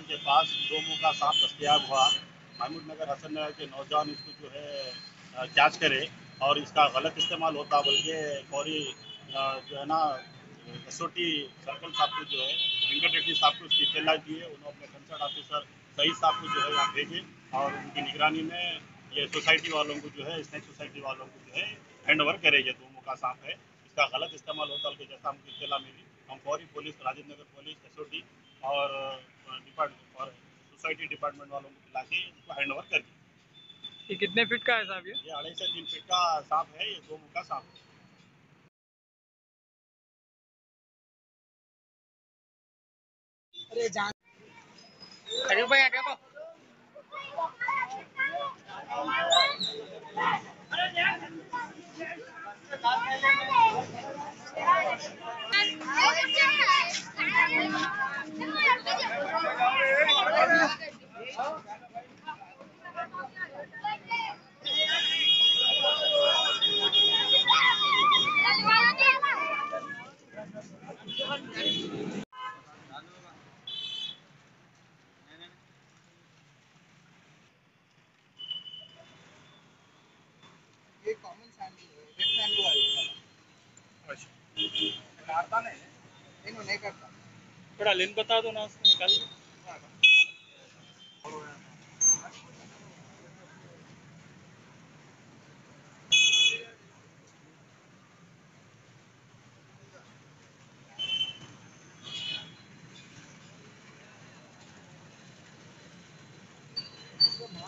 के पास दो का सांप दस्तियाब हुआ। महमूद नगर हसन नगर के नौजवान इसको जो है कैच करे और इसका गलत इस्तेमाल होता बल्कि फौरी जो है ना एस सर्कल साहब को जो है वेंकट रेड्डी साहब को उसकी इतला दिए उन्होंने कंसर्न ऑफिसर सही साहब को जो है यहाँ भेजे और उनकी निगरानी में ये सोसाइटी वालों को जो है स्नेक सोसाइटी वालों को जो है हैंड ओवर करे ये दो मुँह का सांप है। इसका गलत इस्तेमाल होता है जैसा हमको इतला मिली हम फौरी पुलिस राजेंद्र नगर पुलिस एस और डिपार्टमेंट और सोसाइटी डिपार्टमेंट वालों को बुला के इसको हैंड ओवर कर दिया। ये कितने फीट का है साहब ये? ये अढ़ाई से तीन फीट का सांप है ये दो मुँह का सांप है। अरे भाई आगे को ये कॉमन सैंड रेड सैंड हुआ अच्छा। नहीं करता। थोड़ा लिन बता दो ना उसको निकाल